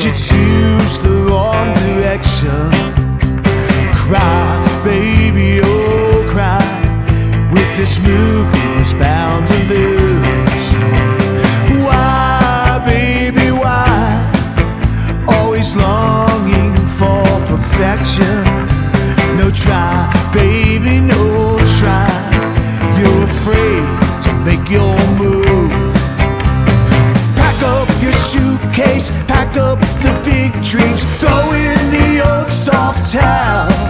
Did you choose the wrong direction? Cry, baby, oh cry. With this movie was bound to lose. Why, baby, why? Always longing for perfection. No try, baby. up the big dreams, throw in the old soft towel.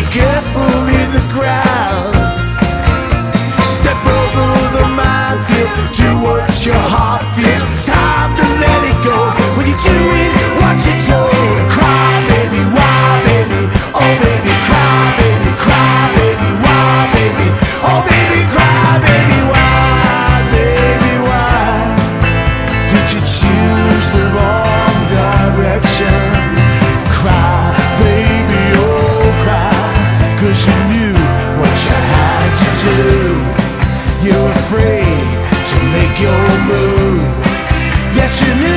be careful in the crowd. Step over the minefield, do what your heart feels. Time to let it go. When you're doing what you're told. your move. Yes, you knew.